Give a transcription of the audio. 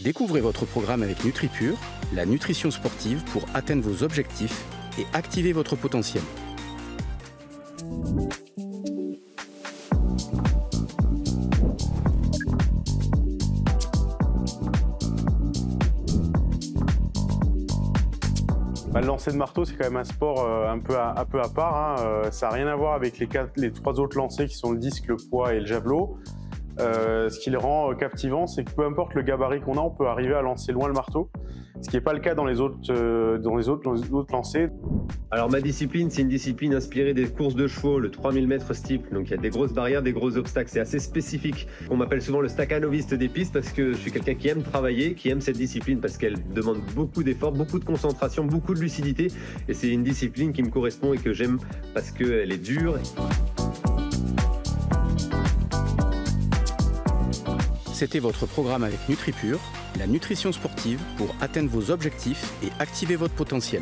Découvrez votre programme avec NutriPure, la nutrition sportive pour atteindre vos objectifs et activer votre potentiel. Bah, le lancer de marteau, c'est quand même un sport euh, un, peu à, part. hein. Euh, ça n'a rien à voir avec les, les trois autres lancers qui sont le disque, le poids et le javelot. Euh, ce qui le rend euh, captivant, c'est que peu importe le gabarit qu'on a, on peut arriver à lancer loin le marteau. Ce qui n'est pas le cas dans les autres, euh, dans les autres, les autres lancers. Alors ma discipline, c'est une discipline inspirée des courses de chevaux, le 3000 mètres steeple. Donc il y a des grosses barrières, des gros obstacles. C'est assez spécifique. On m'appelle souvent le staccanoviste des pistes parce que je suis quelqu'un qui aime travailler, qui aime cette discipline parce qu'elle demande beaucoup d'efforts, beaucoup de concentration, beaucoup de lucidité. Et c'est une discipline qui me correspond et que j'aime parce qu'elle est dure. C'était votre programme avec NutriPure, la nutrition sportive pour atteindre vos objectifs et activer votre potentiel.